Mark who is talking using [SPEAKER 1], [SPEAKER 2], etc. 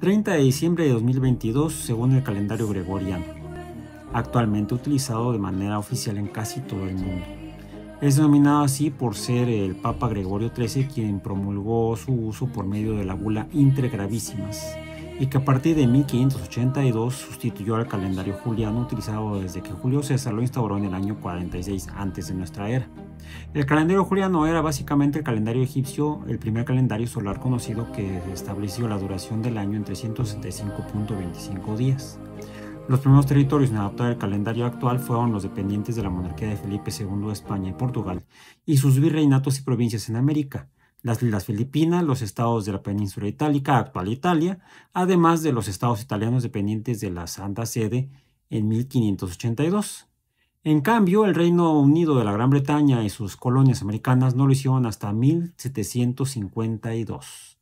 [SPEAKER 1] 30 de diciembre de 2022 según el calendario gregoriano, actualmente utilizado de manera oficial en casi todo el mundo. Es denominado así por ser el Papa Gregorio XIII quien promulgó su uso por medio de la bula Inter Gravísimas, y que a partir de 1582 sustituyó al calendario juliano utilizado desde que Julio César lo instauró en el año 46 antes de nuestra era. El calendario juliano era básicamente el calendario egipcio, el primer calendario solar conocido que estableció la duración del año en 365.25 días. Los primeros territorios en adoptar el calendario actual fueron los dependientes de la monarquía de Felipe II de España y Portugal, y sus virreinatos y provincias en América, las Islas Filipinas, los estados de la península itálica, actual Italia, además de los estados italianos dependientes de la Santa Sede en 1582. En cambio, el Reino Unido de la Gran Bretaña y sus colonias americanas no lo hicieron hasta 1752.